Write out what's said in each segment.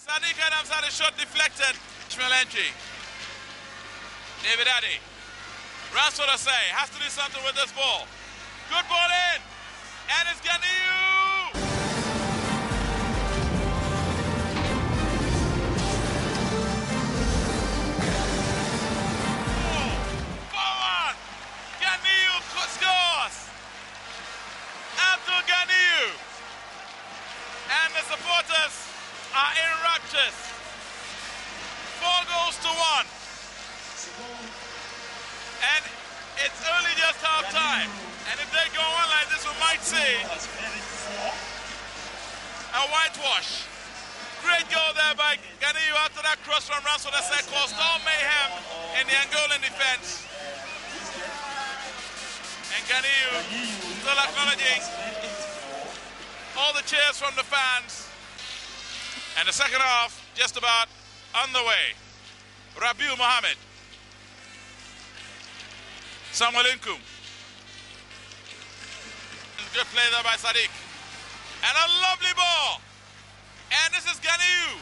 Sadiq Adams had a shot deflected. Ishmael entry. David Addy. Ransford Osei has to do something with this ball. Good ball in. And it's Ganiu. Raptures. Four goals to one. And it's only just half time. And if they go on like this, we might see a whitewash. Great goal there by Ganiu after that cross from Ransford that said caused all mayhem in the Angolan defense. And Ganiu still acknowledging all the cheers from the fans. And the second half just about underway. Rabiu Mohammed. Samuel Inkoom. Good play there by Sadiq. And a lovely ball. And this is Ganiu.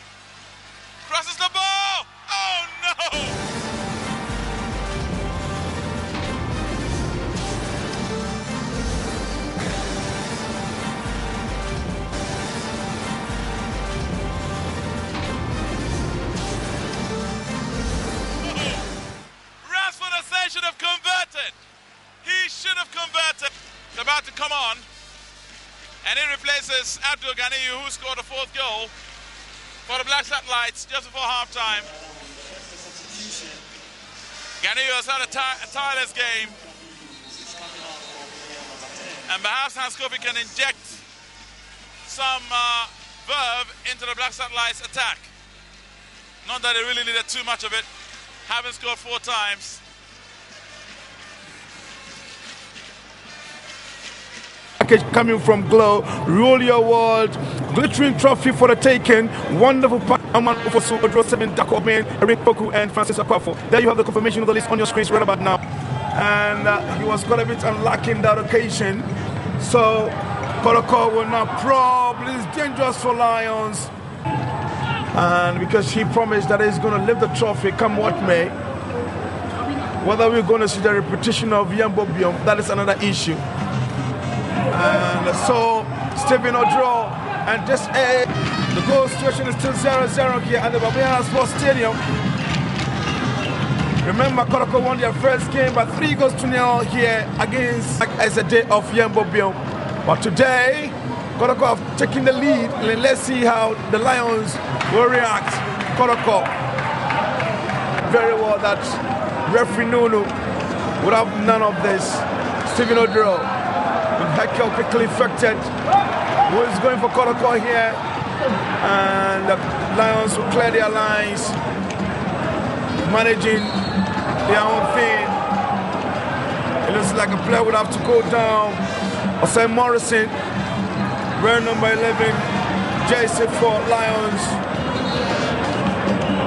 About to come on. And he replaces Abdul Ganiu, who scored the fourth goal for the Black Satellites just before halftime. Ganiu has had a, a tireless game. And perhaps Hans Kofi can inject some uh, verve into the Black Satellites attack. Not that they really needed too much of it, having scored four times. Package coming from Glo. Rule your world. Glittering trophy for the taking. Wonderful Pac-Man for Super 7 Dakobin, Eric Poku, and Francis Akwafo. There you have the confirmation of the list on your screens right about now. And uh, he was quite a bit unlucky in that occasion. So Kotoko will not probably is dangerous for Lions. And because he promised that he's going to lift the trophy come what may. Whether we're going to see the repetition of Yambo Biom, that is another issue. And so Stephen Oduro and just uh, the goal situation is still 0-0 here at the Baba Yara Sports Stadium. Remember, Kotoko won their first game by three goals to nil here against as a day of Yambo Biom. But today, Kotoko have taken the lead. And let's see how the Lions will react. Kotoko, very well that referee Nunu would have none of this. Stephen Hekel quickly affected. Who is going for Kotoko here? And the Lions will clear their lines, managing their own thing. It looks like a player would have to go down. Osei Morrison, wearing number 11, jersey for Lions,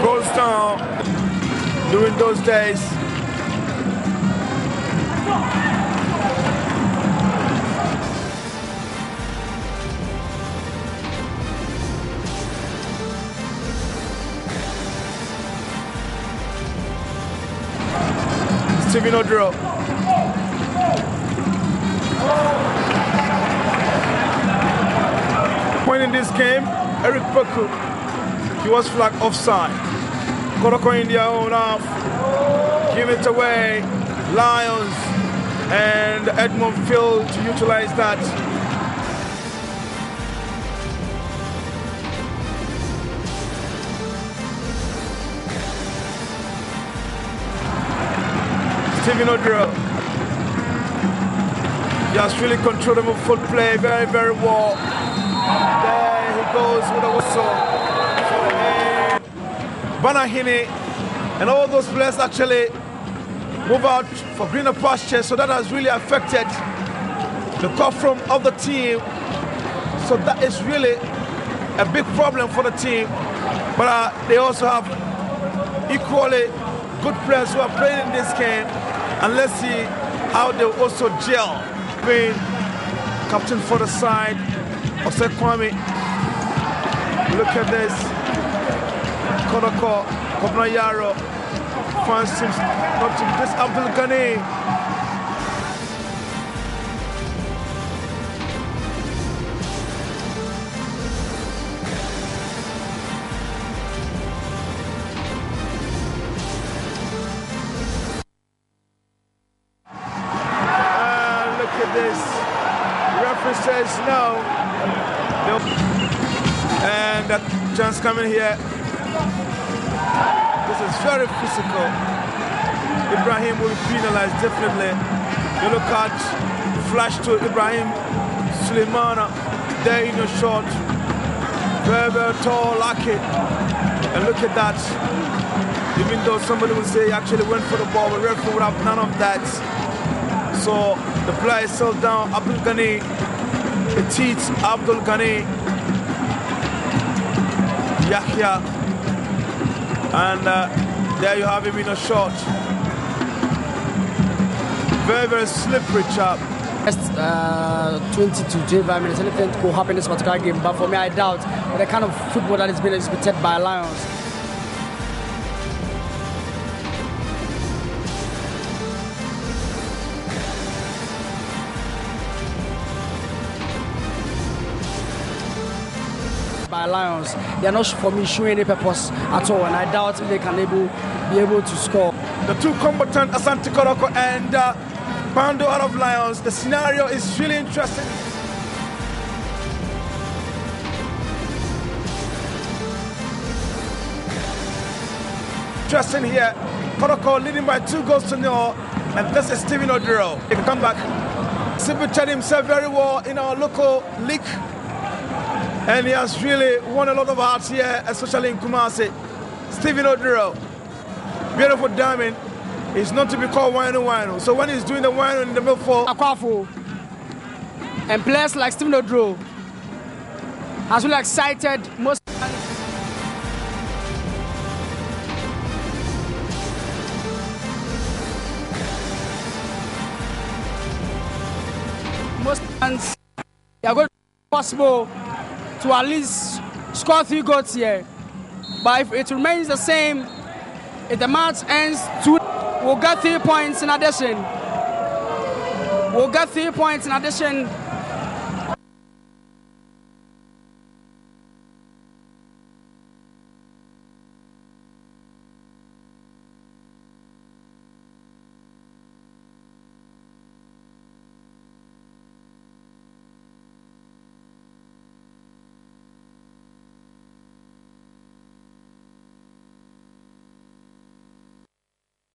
goes down during those days. Stephen Oduro. Point in this game, Eric Poku. He was flagged offside. Kotoko in their own half. Give it away. Lions and Edmond failed to utilize that. Oduro. He has really controlled the foot play very, very well. There he goes with a whistle. Banahini and all those players actually move out for greener pastures, so that has really affected the from of the team. So that is really a big problem for the team. But uh, they also have equally good players who are playing in this game. And let's see how they also gel. Being captain for the side, Ose Kwame. Look at this. Kotoko, Kobna Yaro, fans seems not to this Abdul Ghani. says no. And that chance coming here. This is very physical. Ibrahim will be penalized definitely. Yellow card flash to Ibrahim Suleimana there in your shot. Very, very tall, lucky. And look at that. Even though somebody would say he actually went for the ball, but referee would have none of that. So the player down. Abdul Ghani. Petit Abdul Ghani. Yahya. And uh, there you have him in a shot very very slippery chap. Uh, 20 to 25 minutes anything could happen in this particular game but for me I doubt the kind of football that is being expected by Lions Lions. They are not for me showing any purpose at all, and I doubt if they can able be able to score. The two combatant Asante Kotoko and uh, Bando out of Lions. The scenario is really interesting. Interesting here. Kotoko leading by two goals to nil, and this is Steven Oduro. He can come back. Sibuchan himself very well in our local league and he has really won a lot of hearts here, especially in Kumasi. Stephen Oduro, beautiful diamond. He's not to be called wino wino. So when he's doing the wino in the middle for Akwafu and players like Stephen Oduro has really excited most. Most fans, they are going to possible to at least score three goals here. But if it remains the same, if the match ends two, we'll get three points in addition. We'll get three points in addition